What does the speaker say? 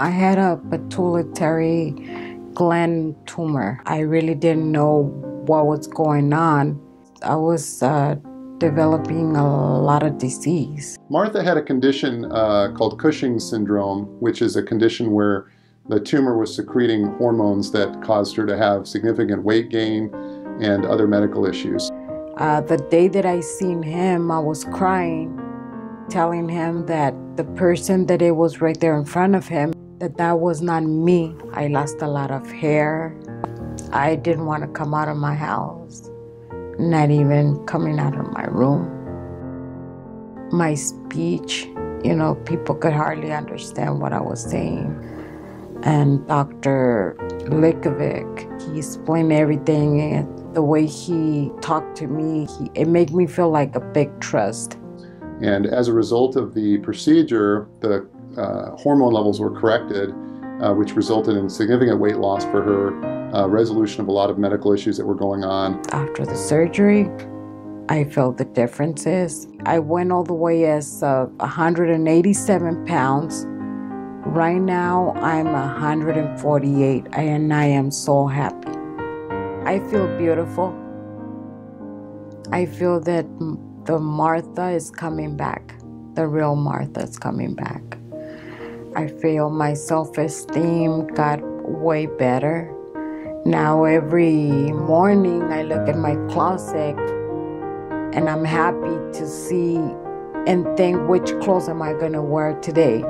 I had a pituitary gland tumor. I really didn't know what was going on. I was uh, developing a lot of disease. Martha had a condition uh, called Cushing's syndrome, which is a condition where the tumor was secreting hormones that caused her to have significant weight gain and other medical issues. Uh, the day that I seen him, I was crying, telling him that the person that it was right there in front of him, that that was not me. I lost a lot of hair. I didn't want to come out of my house, not even coming out of my room. My speech, you know, people could hardly understand what I was saying. And Dr. Lekovic, he explained everything and the way he talked to me, he, it made me feel like a big trust. And as a result of the procedure, the uh, hormone levels were corrected, uh, which resulted in significant weight loss for her, uh, resolution of a lot of medical issues that were going on. After the surgery, I felt the differences. I went all the way as uh, 187 pounds. Right now, I'm 148, and I am so happy. I feel beautiful. I feel that the Martha is coming back. The real Martha is coming back. I feel my self esteem got way better. Now, every morning, I look at my closet and I'm happy to see and think which clothes am I going to wear today.